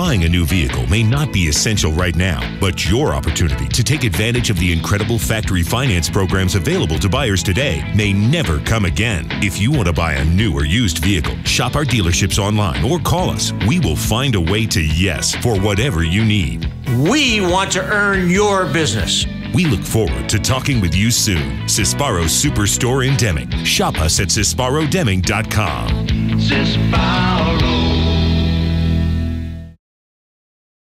Buying a new vehicle may not be essential right now, but your opportunity to take advantage of the incredible factory finance programs available to buyers today may never come again. If you want to buy a new or used vehicle, shop our dealerships online or call us. We will find a way to yes for whatever you need. We want to earn your business. We look forward to talking with you soon. Sisbarro Superstore in Deming. Shop us at SisbarroDeming.com. Sisbarro.